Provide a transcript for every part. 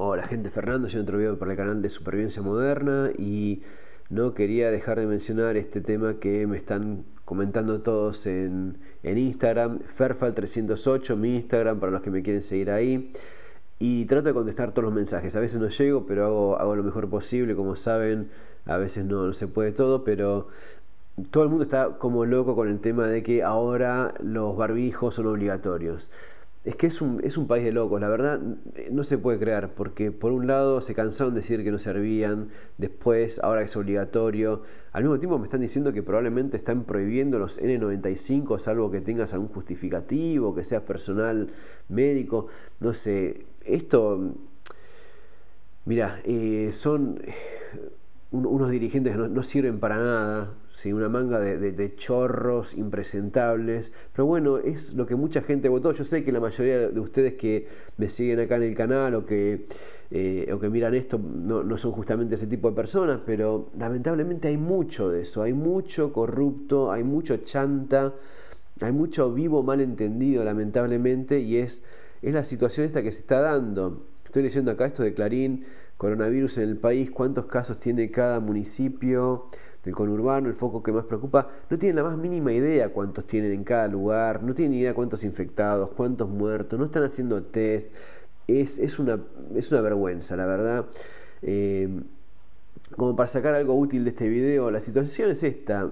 Hola gente, Fernando, yo otro video para el canal de Supervivencia Moderna y no quería dejar de mencionar este tema que me están comentando todos en, Instagram, Ferfal308, mi Instagram para los que me quieren seguir ahí. Y trato de contestar todos los mensajes, a veces no llego pero hago, lo mejor posible, como saben, a veces no se puede todo, pero todo el mundo está como loco con el tema de que ahora los barbijos son obligatorios. Es que es un, es un país de locos, la verdad no se puede creer, porque por un lado se cansaron de decir que no servían, después ahora es obligatorio, al mismo tiempo me están diciendo que probablemente están prohibiendo los N95, salvo que tengas algún justificativo, que seas personal médico, no sé, esto, mira, eh, son unos dirigentes que no, sirven para nada, ¿sí? una manga de, chorros impresentables, pero bueno, es lo que mucha gente votó. Yo sé que la mayoría de ustedes que me siguen acá en el canal o que, eh, o que miran esto no, no, son justamente ese tipo de personas, pero lamentablemente hay mucho de eso, hay mucho corrupto, hay mucho chanta, hay mucho vivo malentendido lamentablemente y es, es la situación esta que se está dando. Estoy leyendo acá esto de Clarín coronavirus en el país, cuántos casos tiene cada municipio del conurbano, el foco que más preocupa, no tienen la más mínima idea cuántos tienen en cada lugar, no tienen idea cuántos infectados, cuántos muertos, no están haciendo test, es, es, una, es una vergüenza, la verdad. Eh, como para sacar algo útil de este video, la situación es esta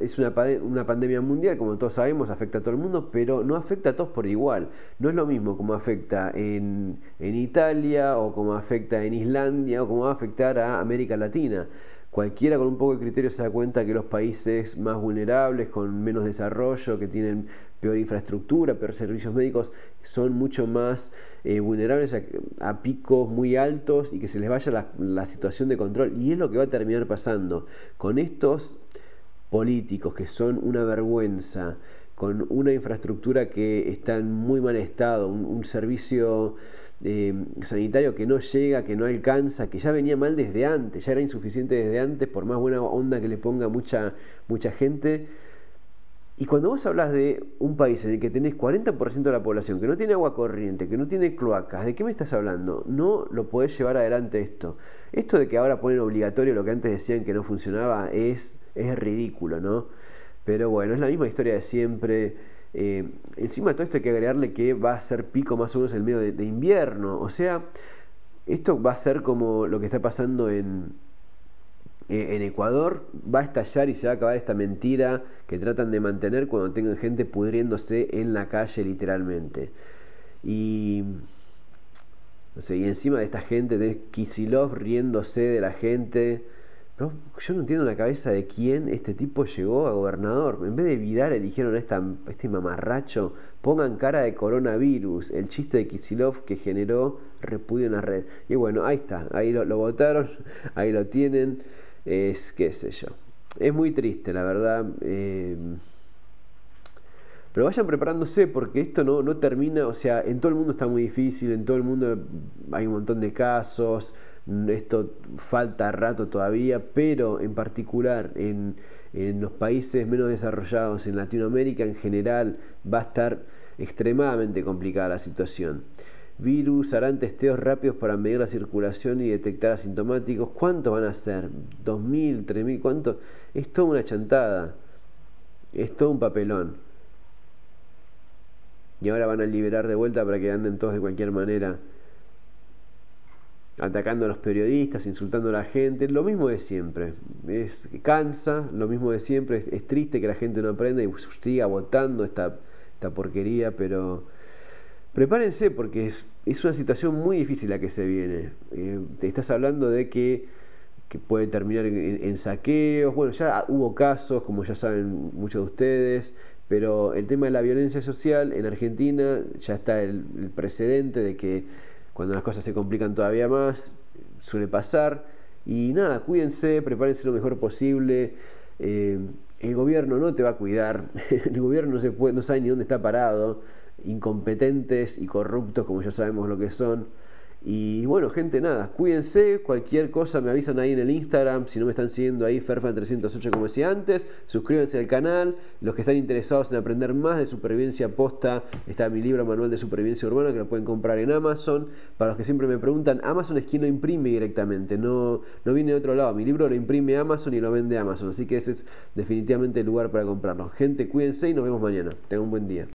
es una, una, pandemia mundial, como todos sabemos, afecta a todo el mundo, pero no afecta a todos por igual. No es lo mismo como afecta en, en Italia o como afecta en Islandia o como va a afectar a América Latina. Cualquiera con un poco de criterio se da cuenta que los países más vulnerables, con menos desarrollo, que tienen peor infraestructura, peor servicios médicos, son mucho más eh, vulnerables a, picos muy altos y que se les vaya la situación de control. Y es lo que va a terminar pasando. Con estos políticos que son una vergüenza, con una infraestructura que está en muy mal estado, un, servicio eh, sanitario que no llega, que no alcanza, que ya venía mal desde antes, ya era insuficiente desde antes, por más buena onda que le ponga mucha, mucha gente. Y cuando vos hablas de un país en el que tenés 40% de la población que no tiene agua corriente, que no tiene cloacas, ¿de qué me estás hablando? No lo podés llevar adelante esto. Esto de que ahora ponen obligatorio lo que antes decían que no funcionaba es es ridículo, ¿no? Pero bueno, es la misma historia de siempre. Eh, encima de todo esto hay que agregarle que va a ser pico más o menos en medio de, invierno. O sea, esto va a ser como lo que está pasando en, eh, en Ecuador. Va a estallar y se va a acabar esta mentira que tratan de mantener cuando tengan gente pudriéndose en la calle literalmente. Y... No sé, y encima de esta gente de Kisilov riéndose de la gente yo no entiendo la cabeza de quién este tipo llegó a gobernador. En vez de Vidal eligieron a, esta, este mamarracho. Pongan cara de coronavirus. El chiste de Kisilov que generó repudio en la red. Y bueno, ahí está. Ahí lo, votaron. Ahí lo tienen. Es qué sé yo. Es muy triste, la verdad. Eh, pero vayan preparándose porque esto no, no termina. O sea, en todo el mundo está muy difícil. En todo el mundo hay un montón de casos esto falta rato todavía, pero en particular en, los países menos desarrollados, en Latinoamérica en general, va a estar extremadamente complicada la situación. Virus harán testeos rápidos para medir la circulación y detectar asintomáticos. ¿Cuántos van a ser? ¿2.000? ¿3.000? ¿Cuánto? Es toda una chantada. Es todo un papelón. Y ahora van a liberar de vuelta para que anden todos de cualquier manera atacando a los periodistas, insultando a la gente, lo mismo de siempre. Es cansa, lo mismo de siempre, es, triste que la gente no aprenda y siga votando esta, esta porquería, pero prepárense porque es, es, una situación muy difícil la que se viene. Eh, te estás hablando de que, que puede terminar en, saqueos, bueno, ya hubo casos, como ya saben muchos de ustedes, pero el tema de la violencia social en Argentina ya está el precedente de que cuando las cosas se complican todavía más, suele pasar. Y nada, cuídense, prepárense lo mejor posible. Eh, el gobierno no te va a cuidar, el gobierno no, se puede, no sabe ni dónde está parado, incompetentes y corruptos como ya sabemos lo que son. Y bueno, gente, nada, cuídense, cualquier cosa me avisan ahí en el Instagram, si no me están siguiendo ahí, Ferfan308 como decía antes, suscríbanse al canal, los que están interesados en aprender más de supervivencia posta, está mi libro Manual de Supervivencia Urbana que lo pueden comprar en Amazon, para los que siempre me preguntan, Amazon es quien lo imprime directamente, no, no viene de otro lado, mi libro lo imprime Amazon y lo vende Amazon, así que ese es definitivamente el lugar para comprarlo. Gente, cuídense y nos vemos mañana, tengan un buen día.